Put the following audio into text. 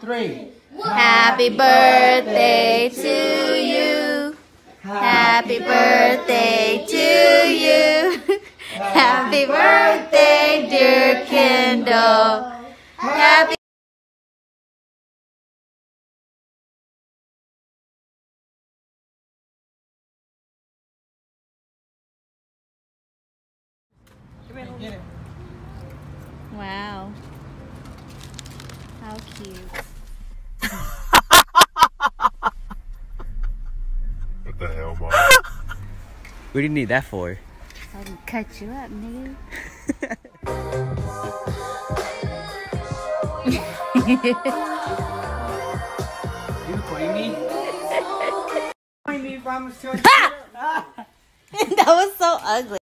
three. Happy birthday to you. Happy birthday to you. Happy birthday, dear Kendale. Happy. Wow. How cute. What the hell, Mom? What do you need that for? I can cut you up, nigga. You play me? Play me if I'm that was so ugly.